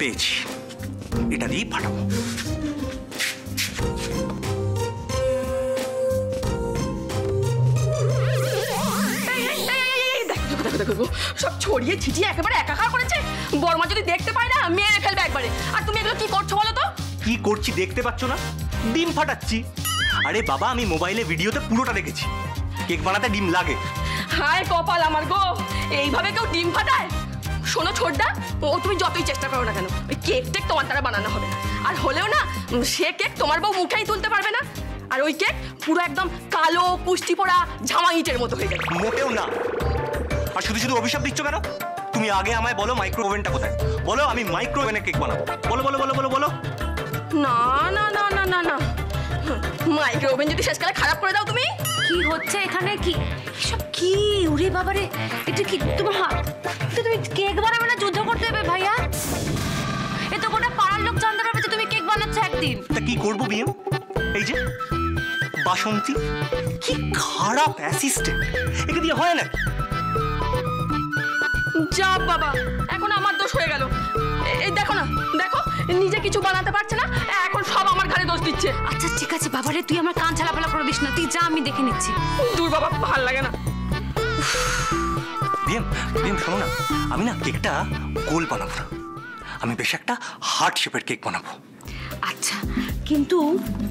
পেয়েছি। এটা দিয়েই ফাটাবো দেখো, সব ছড়িয়ে ছিটিয়ে একেবারে একাকার করেছে। বর্মা যদি দেখতে পায় না মেরে ফেলবে একবারে। আর তুমি এগুলো কি করছ বলো তো? কি করছি দেখতে পাচ্ছ না? ডিম ফাটাচ্ছি। আরে বাবা আমি মোবাইলে ভিডিওতে পুরোটা দেখেছি। কেক বানাতে ডিম লাগে। হায় কপাল আমার গো। এইভাবে কেউ ডিম ফাটায়? শোনো ছোটদা ও তুমি যতই চেষ্টা করো না কেন ওই কেক টেক তোমার দ্বারা বানানো হবে। না আর হলেও না সে কেক তোমার বউ মুখেই তুলতে পারবে না। আর ওই কেক পুরো একদম কালো পুষ্টি পোড়া ঝামা ইটের মতো হয়ে যাবে। মোটেও না। আর শুধু শুধু অভিশাপ দিচ্ছ কেন? তুমি আগে আমায় বলো মাইক্রো ওভেনটা কোথায়। বলো আমি মাইক্রো ওভেনে কেক বানাবো। বলো বলো বলো বলো বলো। না না না না না না। মাইক্রো ওভেন যদি শেষকালে খারাপ করে দাও তুমি। কি হচ্ছে এখানে? কি এসব কি? উরে বাবারে এটা কি তোমার হাত? তুমি কেক বানাবে না? যুদ্ধ করতে হবে ভাইয়া? এ তো গোটা পাড়ার লোক জানতে পারবে যে তুমি কেক বানাচ্ছ একদিন। তা কি করব বিয়ে? এই যে বাসন্তী কি খারাপ অ্যাসিস্ট্যান্ট একে দিয়ে হয় না? যা বাবা এখন আমার দোষ হয়ে গেল। এ- এই দেখো না দেখো নিজে কিছু বানাতে পারছে না বাবারে তুই আমার কান ছালাপালা করে দিস না তুই যা আমি দেখে নিচ্ছি। দূর বাবা ভালো লাগে না। ভীম ভীম শোনো না আমি না কেকটা গোল বানাবো না। আমি বেশ একটা হার্ট শেপের কেক বানাবো। আচ্ছা কিন্তু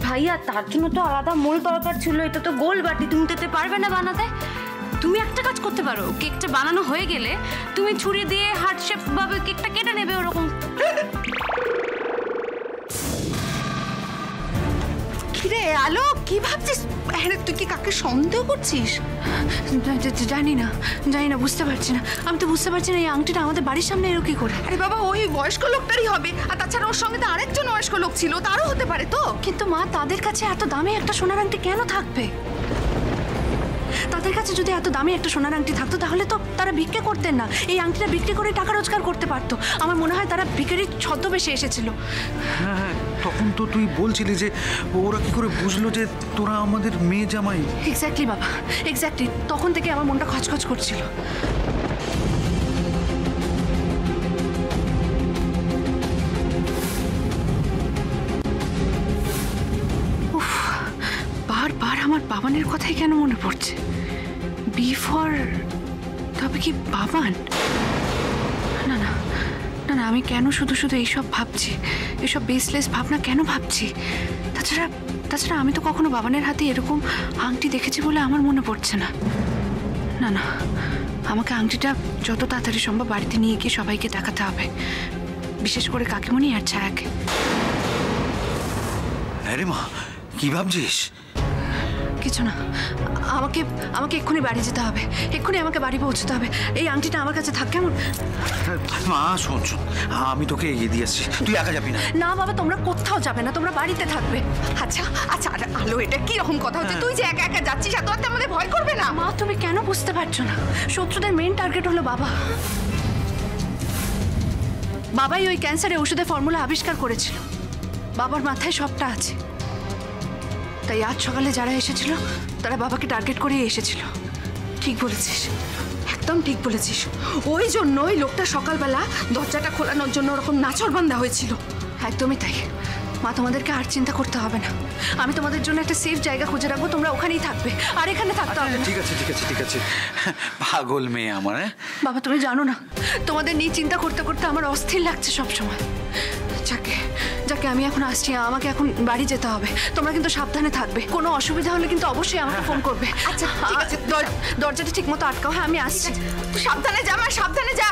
ভাইয়া তার জন্য তো আলাদা মোল দরকার ছিল এটা তো গোল বাটি তুমি তো এতে পারবে না বানাতে। তুমি একটা কাজ করতে পারো কেকটা বানানো হয়ে গেলে তুমি ছুরি দিয়ে হার্ট শেপ ভাবে কেকটা কেটে নেবে ওরকম। কিরে আলো কি ভাবছিস? হ্যাঁ তুই কি কাকে সন্দেহ করছিস? জানি না জানি না বুঝতে পারছি না। আমি তো বুঝতে পারছি না এই আংটিটা আমাদের বাড়ির সামনে এলো কি করে। আরে বাবা ওই বয়স্ক লোকটারই হবে। আর তাছাড়া ওর সঙ্গে তো আরেকজন বয়স্ক লোক ছিল তারও হতে পারে তো। কিন্তু মা তাদের কাছে এত দামি একটা সোনার আংটি কেন থাকবে? তাদের কাছে যদি এত দামি একটা সোনার আংটি থাকতো তাহলে তো তারা ভিক্ষে করতেন না। এই আংটিটা বিক্রি করে টাকা রোজগার করতে পারতো। আমার মনে হয় তারা ভিখারির ছদ্মবেশে এসেছিল। হ্যাঁ হ্যাঁ তখন তো তুই বলছিলি যে ওরা কি করে বুঝলো যে তোরা আমাদের মেয়ে জামাই? এক্স্যাক্টলি বাবা। এক্স্যাক্টলি তখন থেকে আমার মনটা খচখচ করছিল। আমার বাবানের কথাই কেন মনে পড়ছে? বি ফর তবে কি বাবান? না না। না, আমি কেন শুধু শুধু এইসব ভাবছি? এসব বেসলেস ভাবনা কেন ভাবছি? তাছাড়া তাছাড়া আমি তো কখনো বাবানের হাতে এরকম আংটি দেখেছি বলে আমার মনে পড়ছে না। না না, আমাকে আংটিটা যত তাড়াতাড়ি সম্ভব বাড়িতে নিয়ে গিয়ে সবাইকে দেখাতে হবে। বিশেষ করে কাকিমণি আর ছায়াকে। হ্যাঁ রে মা, কি ভাবছিস? কিছু না। আমাকে আমাকে এক্ষুনি বাড়ি যেতে হবে। এক্ষুনি আমাকে বাড়ি পৌঁছতে হবে। এই আংটিটা আমার কাছে থাক কেমন? মা শোন শোন। আমি তোকে এগিয়ে দিয়ে আসছি। তুই একা যাবি না। না বাবা তোমরা কোথাও যাবে না। তোমরা বাড়িতে থাকবে। আচ্ছা আচ্ছা আরে আলো এটা কি রকম কথা হচ্ছে? তুই যে একা একা যাচ্ছিস এত রাতে আমাদের ভয় করবে না? মা তুমি কেন বুঝতে পারছ না? শত্রুদের মেন টার্গেট হলো বাবা। বাবাই ওই ক্যান্সারের ওষুধের ফর্মুলা আবিষ্কার করেছিল। বাবার মাথায় সবটা আছে। তাই আজ সকালে যারা এসেছিল তারা বাবাকে টার্গেট করেই এসেছিল। ঠিক বলেছিস। একদম ঠিক বলেছিস। ওই জন্য ওই লোকটা সকালবেলা দরজাটা খোলানোর জন্য ওরকম নাচরবান্ধা হয়েছিল। একদমই তাই। মা তোমাদেরকে আর চিন্তা করতে হবে না। আমি তোমাদের জন্য একটা সেফ জায়গা খুঁজে রাখব তোমরা ওখানেই থাকবে। আর এখানে থাকতে হবে ঠিক আছে ঠিক আছে ঠিক আছে। পাগল মেয়ে আমার হ্যাঁ? বাবা তুমি জানো না তোমাদের নিয়ে চিন্তা করতে করতে আমার অস্থির লাগছে সব সময় যাকে যাকে আমি এখন আসছি আমাকে এখন বাড়ি যেতে হবে। তোমরা কিন্তু সাবধানে থাকবে। কোনো অসুবিধা হলে কিন্তু অবশ্যই আমাকে ফোন করবে। আচ্ছা, দরজাটা ঠিক মতো আটকাও। হ্যাঁ আমি আসছি। সাবধানে যা মা সাবধানে যা।